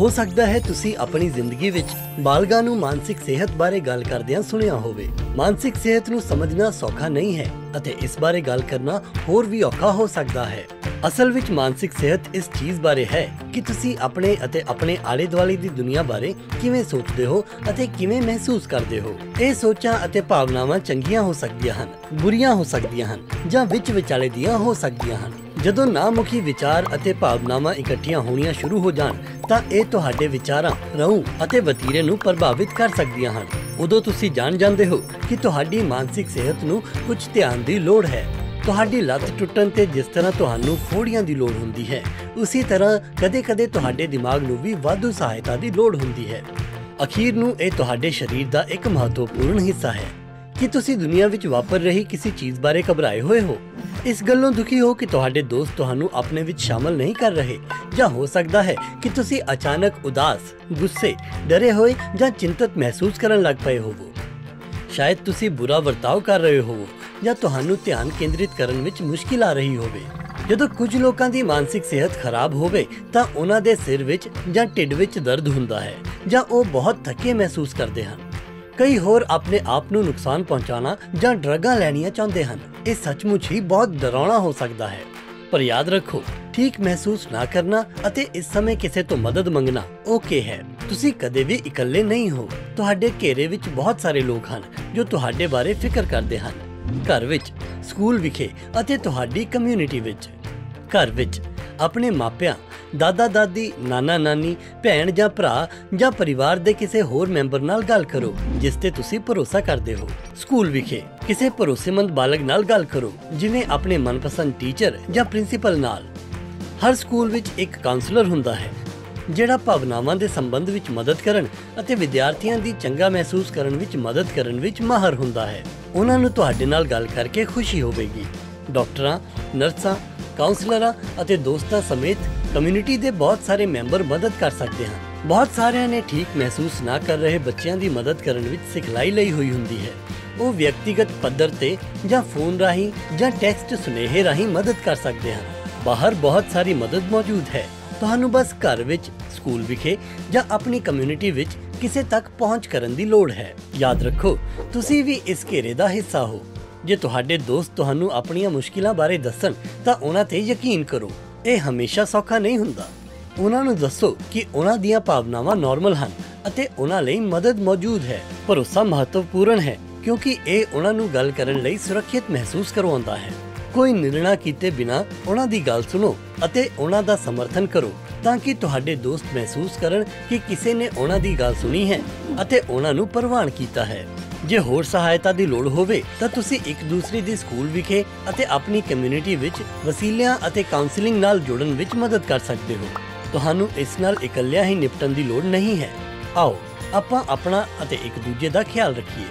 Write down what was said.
ਹੋ ਸਕਦਾ ਹੈ ਤੁਸੀਂ ਆਪਣੀ ਜ਼ਿੰਦਗੀ ਵਿੱਚ ਬਾਲਗਾਂ ਨੂੰ ਮਾਨਸਿਕ ਸਿਹਤ ਬਾਰੇ ਗੱਲ ਕਰਦਿਆਂ ਸੁਣਿਆ ਹੋਵੇ। ਮਾਨਸਿਕ ਸਿਹਤ ਨੂੰ ਸਮਝਣਾ ਸੌਖਾ ਨਹੀਂ ਹੈ ਅਤੇ ਇਸ ਬਾਰੇ ਗੱਲ ਕਰਨਾ ਹੋਰ ਵੀ ਔਖਾ ਹੋ ਸਕਦਾ ਹੈ। ਅਸਲ ਵਿੱਚ ਮਾਨਸਿਕ ਸਿਹਤ ਇਸ ਚੀਜ਼ ਬਾਰੇ ਹੈ ਕਿ ਤੁਸੀਂ ਆਪਣੇ ਅਤੇ ਆਪਣੇ ਆਲੇ ਦੁਆਲੇ ਦੀ ਦੁਨੀਆ ਬਾਰੇ ਕਿਵੇਂ ਸੋਚਦੇ ਹੋ ਅਤੇ ਕਿਵੇਂ ਮਹਿਸੂਸ ਕਰਦੇ ਹੋ? ਇਹ ਸੋਚਾਂ ਅਤੇ ਭਾਵਨਾਵਾਂ ਚੰਗੀਆਂ ਹੋ ਸਕਦੀਆਂ ਹਨ, ਬੁਰੀਆਂ ਹੋ ਸਕਦੀਆਂ ਹਨ ਜਾਂ ਵਿੱਚ ਵਿਚਾਲੇ ਦੀਆਂ ਹੋ ਸਕਦੀਆਂ ਹਨ। ਜਦੋਂ ਨਾਮੁਖੀ ਵਿਚਾਰ ਅਤੇ ਭਾਵਨਾਵਾਂ ਇਕੱਠੀਆਂ ਹੋਣੀਆਂ ਸ਼ੁਰੂ ਹੋ ਜਾਣ, ਤਾਂ ਇਹ ਤੁਹਾਡੇ ਵਿਚਾਰਾਂ, ਰਹੂ ਅਤੇ ਵਤੀਰੇ ਨੂੰ ਪ੍ਰਭਾਵਿਤ ਕਰ ਸਕਦੀਆਂ ਹਨ। ਉਦੋਂ ਤੁਸੀਂ ਜਾਣ ਜਾਂਦੇ ਹੋ ਕਿ ਤੁਹਾਡੀ ਮਾਨਸਿਕ ਸਿਹਤ ਨੂੰ ਕੁਝ ਧਿਆਨ ਦੀ ਲੋੜ ਹੈ। ਤੁਹਾਡੀ ਲੱਤ ਟੁੱਟਣ ਤੇ ਜਿਸ ਤਰ੍ਹਾਂ ਤੁਹਾਨੂੰ ਫੋੜੀਆਂ ਦੀ ਲੋੜ ਹੁੰਦੀ ਹੈ, ਉਸੇ ਤਰ੍ਹਾਂ ਕਦੇ-ਕਦੇ ਤੁਹਾਡੇ ਦਿਮਾਗ ਨੂੰ ਵੀ ਵਾਧੂ ਸਹਾਇਤਾ ਦੀ ਲੋੜ ਹੁੰਦੀ ਹੈ। ਅਖੀਰ ਨੂੰ ਇਹ ਤੁਹਾਡੇ ਸਰੀਰ ਦਾ ਇੱਕ ਮਹੱਤਵਪੂਰਨ ਹਿੱਸਾ ਹੈ। ਕਿ ਤੁਸੀਂ ਦੁਨੀਆ ਵਿੱਚ ਵਾਪਰ ਰਹੀ ਕਿਸੇ ਚੀਜ਼ ਬਾਰੇ ਘਬਰਾਏ ਹੋਏ ਹੋ? ਇਸ ਗੱਲੋਂ ਦੁਖੀ ਹੋ ਕਿ ਤੁਹਾਡੇ ਦੋਸਤ ਤੁਹਾਨੂੰ ਆਪਣੇ ਵਿੱਚ ਸ਼ਾਮਲ ਨਹੀਂ ਕਰ ਰਹੇ, ਜਾਂ ਹੋ ਸਕਦਾ ਹੈ ਕਿ ਤੁਸੀਂ ਅਚਾਨਕ ਉਦਾਸ, ਗੁੱਸੇ, ਡਰੇ ਹੋਏ ਜਾਂ ਚਿੰਤਤ ਮਹਿਸੂਸ ਕਰਨ ਲੱਗ ਪਏ ਹੋਵੋ। ਸ਼ਾਇਦ ਤੁਸੀਂ ਬੁਰਾ ਵਰਤਾਓ ਕਰ ਰਹੇ ਹੋਵੋ। ਜਾਂ ਤੁਹਾਨੂੰ ਧਿਆਨ ਕੇਂਦਰਿਤ ਕਰਨ ਵਿੱਚ ਮੁਸ਼ਕਿਲ ਆ ਰਹੀ ਹੋਵੇ। ਜਦੋਂ ਕੁਝ ਲੋਕਾਂ ਦੀ ਮਾਨਸਿਕ ਸਿਹਤ ਖਰਾਬ ਹੋਵੇ, ਤਾਂ ਉਹਨਾਂ ਦੇ ਸਿਰ ਵਿੱਚ ਜਾਂ ਢਿੱਡ ਵਿੱਚ ਦਰਦ ਹੁੰਦਾ ਹੈ, ਜਾਂ ਉਹ ਬਹੁਤ ਥੱਕੇ ਮਹਿਸੂਸ ਕਰਦੇ ਹਨ। ਕਈ ਹੋਰ ਆਪਣੇ ਆਪ ਨੂੰ ਨੁਕਸਾਨ ਪਹੁੰਚਾਉਣਾ ਜਾਂ ਡਰੱਗਾਂ ਲੈਣੀਆਂ ਚਾਹੁੰਦੇ ਹਨ। ਇਹ ਸੱਚਮੁੱਚ ਹੀ ਬਹੁਤ ਡਰਾਉਣਾ ਹੋ ਸਕਦਾ ਹੈ। ਪਰ ਯਾਦ ਰੱਖੋ, ਠੀਕ ਮਹਿਸੂਸ ਨਾ ਕਰਨਾ ਅਤੇ ਇਸ ਸਮੇਂ ਕਿਸੇ ਤੋਂ ਮਦਦ ਮੰਗਣਾ ਓਕੇ ਹੈ। ਤੁਸੀਂ ਕਦੇ ਵੀ ਇਕੱਲੇ ਨਹੀਂ ਹੋ। ਤੁਹਾਡੇ ਘੇਰੇ ਵਿੱਚ ਬਹੁਤ ਸਾਰੇ ਲੋਕ ਹਨ ਜੋ ਤੁਹਾਡੇ ਬਾਰੇ ਫਿਕਰ ਕਰਦੇ ਹਨ। ਘਰ ਵਿੱਚ, ਸਕੂਲ ਵਿਖੇ ਅਤੇ ਤੁਹਾਡੀ ਕਮਿਊਨਿਟੀ ਵਿੱਚ। ਘਰ ਵਿੱਚ, ਆਪਣੇ ਮਾਪਿਆਂ, ਦਾਦਾ, ਦਾਦੀ, ਨਾਨਾ, ਨਾਨੀ, ਭੈਣ ਜਾਂ ਭਰਾ ਜਾਂ ਪਰਿਵਾਰ ਦੇ ਕਿਸੇ ਹੋਰ ਮੈਂਬਰ ਨਾਲ ਗੱਲ ਕਰੋ, ਜਿਸ ਤੇ ਤੁਸੀਂ ਭਰੋਸਾ ਕਰਦੇ ਹੋ। ਸਕੂਲ ਵਿਖੇ, ਕਿਸੇ ਭਰੋਸੇਮੰਦ ਬਾਲਗ ਨਾਲ ਗੱਲ ਕਰੋ, ਜਿਵੇਂ ਆਪਣੇ ਮਨਪਸੰਦ ਟੀਚਰ ਜਾਂ ਪ੍ਰਿੰਸੀਪਲ ਨਾਲ। ਹਰ ਸਕੂਲ ਵਿੱਚ ਇੱਕ ਕਾਉਂਸਲਰ ਹੁੰਦਾ ਹੈ, ਜਿਹੜਾ ਭਾਵਨਾਵਾਂ ਦੇ ਸੰਬੰਧ ਵਿੱਚ ਮਦਦ ਕਰਨ ਅਤੇ ਵਿਦਿਆਰਥੀਆਂ ਦੀ ਚੰਗਾ ਮਹਿਸੂਸ ਕਰਨ ਵਿੱਚ ਮਦਦ ਕਰਨ ਵਿੱਚ ਮਾਹਰ ਹੁੰਦਾ ਹੈ। ਉਹਨਾਂ ਨੂੰ ਤੁਹਾਡੇ ਨਾਲ ਗੱਲ ਕਰਕੇ ਖੁਸ਼ੀ ਹੋਵੇਗੀ। ਡਾਕਟਰਾਂ, ਨਰਸਾਂ, ਕਾਉਂਸਲਰਾਂ ਅਤੇ ਦੋਸਤਾਂ ਸਮੇਤ ਕਮਿਊਨਿਟੀ ਦੇ ਬਹੁਤ ਸਾਰੇ ਮੈਂਬਰ ਮਦਦ ਕਰ ਸਕਦੇ ਹਨ। ਬਹੁਤ ਸਾਰਿਆਂ ਨੇ ਠੀਕ ਮਹਿਸੂਸ ਨਾ ਕਰ ਰਹੇ ਬੱਚਿਆਂ ਦੀ ਮਦਦ ਕਰਨ ਵਿੱਚ ਸਿਖਲਾਈ ਲਈ ਹੋਈ ਹੁੰਦੀ ਹੈ। ਉਹ ਵਿਅਕਤੀਗਤ ਪੱਧਰ ਤੇ ਜਾਂ ਫੋਨ ਰਾਹੀਂ ਜਾਂ ਟੈਕਸਟ ਸੁਨੇਹੇ ਰਾਹੀਂ ਮਦਦ ਕਰ ਸਕਦੇ ਹਨ। ਬਾਹਰ ਬਹੁਤ ਸਾਰੀ ਮਦਦ ਮੌਜੂਦ ਹੈ। ਤੁਹਾਨੂੰ ਬਸ ਘਰ ਵਿੱਚ, ਸਕੂਲ ਵਿਖੇ ਜਾਂ ਆਪਣੀ ਕਮਿਊਨਿਟੀ ਵਿੱਚ ਕਿਸੇ ਤੱਕ ਪਹੁੰਚ ਕਰਨ ਦੀ ਲੋੜ ਹੈ। ਯਾਦ ਰੱਖੋ, ਤੁਸੀਂ ਵੀ ਇਸ ਘੇਰੇ ਦਾ ਹਿੱਸਾ ਹੋ। ਜੇ ਤੁਹਾਡੇ ਦੋਸਤ ਤੁਹਾਨੂੰ ਆਪਣੀਆਂ ਮੁਸ਼ਕਿਲਾਂ ਬਾਰੇ ਦੱਸਣ, ਤਾਂ ਉਹਨਾਂ ਤੇ ਯਕੀਨ ਕਰੋ। ਇਹ ਹਮੇਸ਼ਾ ਸੌਖਾ ਨਹੀਂ ਹੁੰਦਾ। ਉਹਨਾਂ ਨੂੰ ਦੱਸੋ ਕਿ ਉਹਨਾਂ ਦੀਆਂ ਭਾਵਨਾਵਾਂ ਨਾਰਮਲ ਹਨ ਅਤੇ ਉਹਨਾਂ ਲਈ ਮਦਦ ਮੌਜੂਦ ਹੈ। ਭਰੋਸਾ ਮਹੱਤਵਪੂਰਨ ਹੈ ਕਿਉਂਕਿ ਇਹ ਉਹਨਾਂ ਨੂੰ ਗੱਲ ਕਰਨ ਲਈ ਸੁਰੱਖਿਅਤ ਮਹਿਸੂਸ ਕਰਵਾਉਂਦਾ ਹੈ। ਕੋਈ ਨਿਰਣਾ ਕੀਤੇ ਬਿਨਾ ਉਹਨਾਂ ਦੀ ਗੱਲ ਸੁਣੋ ਅਤੇ ਉਹਨਾਂ ਦਾ ਸਮਰਥਨ ਕਰੋ, ਤਾਂ ਕਿ ਤੁਹਾਡੇ ਦੋਸਤ ਮਹਿਸੂਸ ਕਰਨ ਕਿ ਕਿਸੇ ਨੇ ਉਹਨਾਂ ਦੀ ਗੱਲ ਸੁਣੀ ਹੈ ਅਤੇ ਉਹਨਾਂ ਨੂੰ ਪ੍ਰਵਾਨ ਕੀਤਾ ਹੈ। ਜੇ ਹੋਰ ਸਹਾਇਤਾ ਦੀ ਲੋੜ ਹੋਵੇ, ਤਾਂ ਤੁਸੀਂ ਇੱਕ ਦੂਸਰੇ ਦੇ ਸਕੂਲ ਵਿਖੇ ਅਤੇ ਆਪਣੀ ਕਮਿਊਨਿਟੀ ਵਿੱਚ ਵਸੀਲਿਆਂ ਅਤੇ ਕਾਉਂਸਲਿੰਗ ਨਾਲ ਜੁੜਨ ਵਿੱਚ ਮਦਦ ਕਰ ਸਕਦੇ ਹੋ। ਤੁਹਾਨੂੰ ਇਸ ਨਾਲ ਇਕੱਲਿਆਂ ਹੀ ਨਿਪਟਣ ਦੀ ਲੋੜ ਨਹੀਂ ਹੈ। ਆਓ, ਆਪਾਂ ਆਪਣਾ ਅਤੇ ਇੱਕ ਦੂਜੇ ਦਾ ਖਿਆਲ ਰੱਖੀਏ।